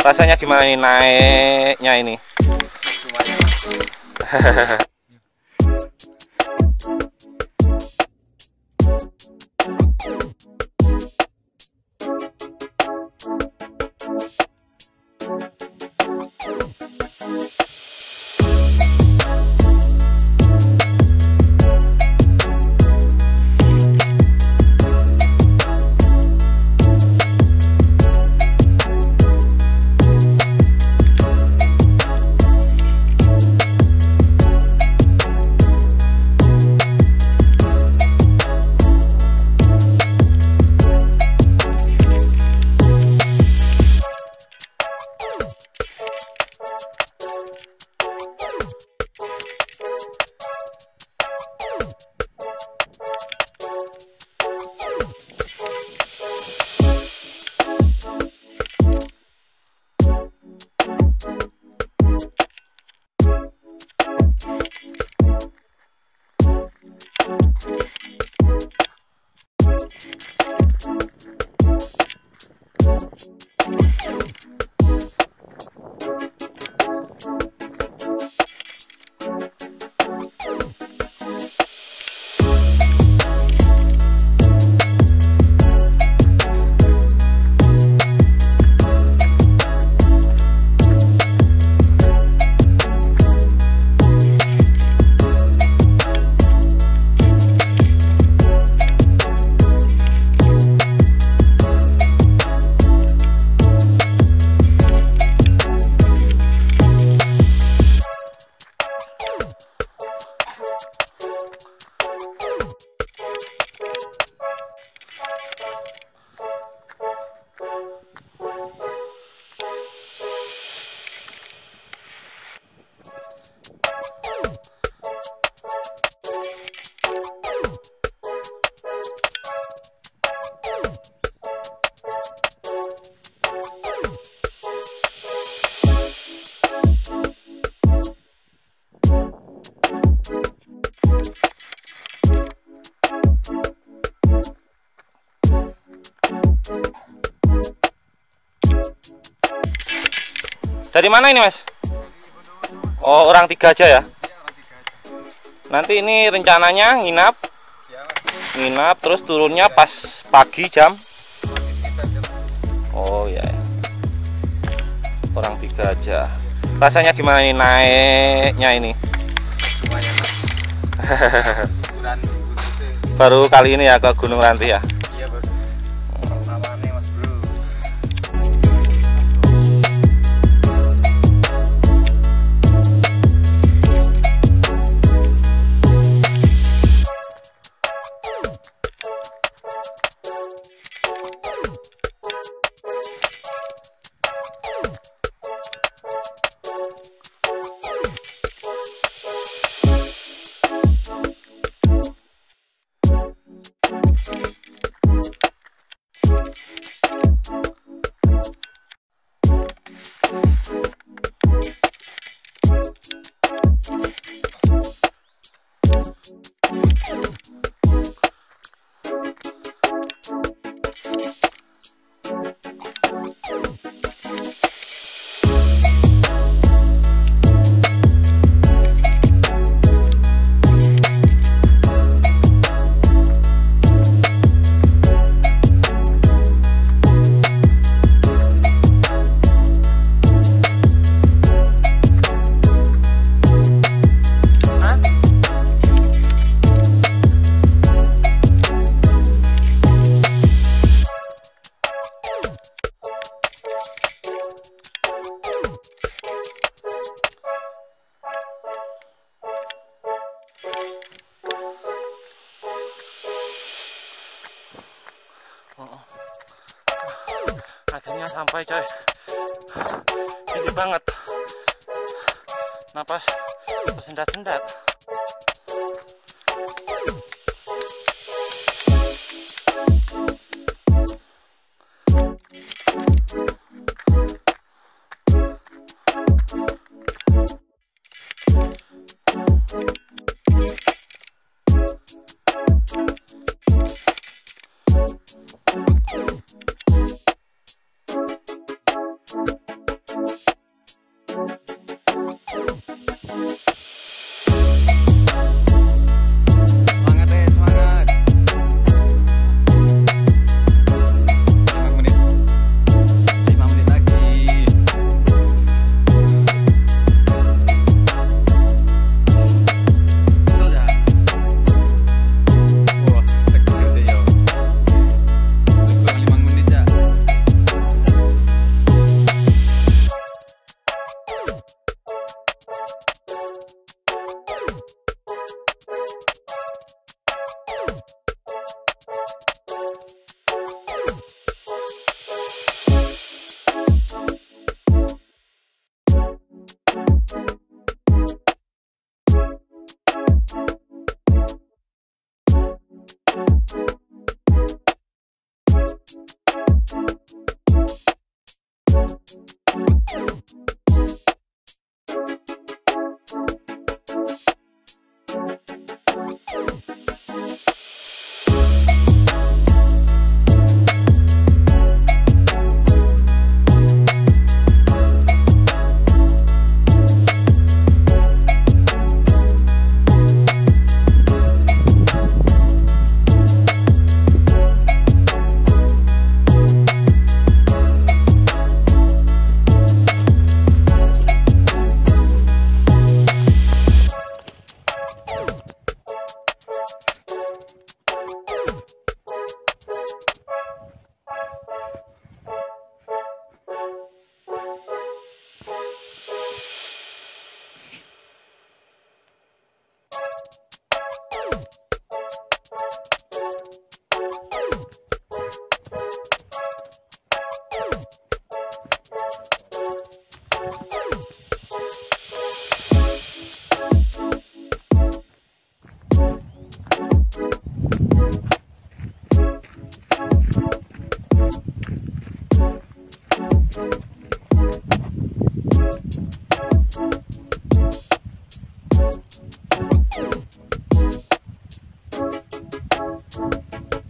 rasanya gimana ini naiknya ini Dari mana ini mas? Oh orang tiga aja ya? Nanti ini rencananya nginap, nginap terus turunnya pas pagi jam. Oh ya. Orang tiga aja. Rasanya gimana ini naiknya ini? Baru kali ini ya ke Gunung Ranti ya. banget napas sendat-sendat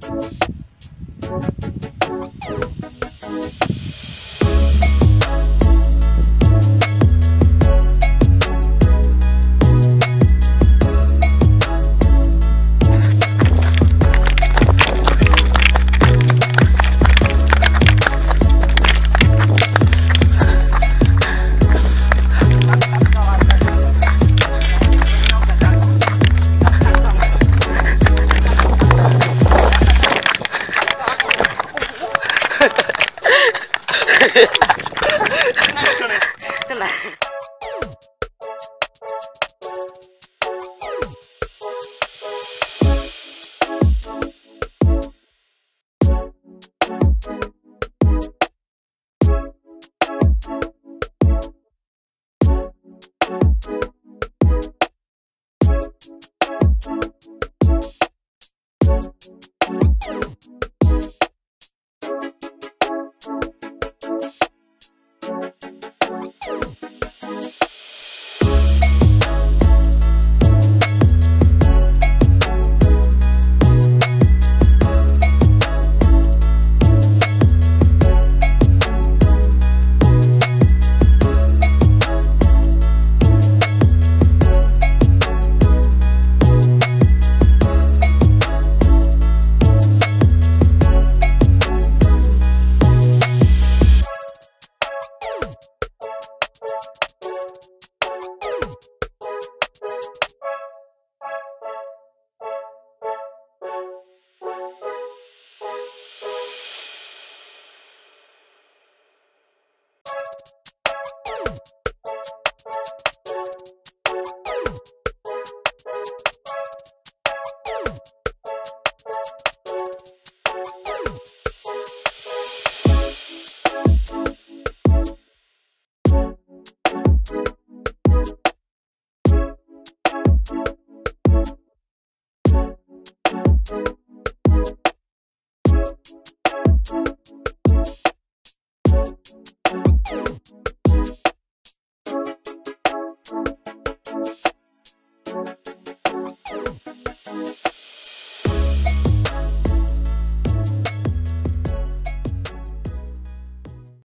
Thank you. Thank you.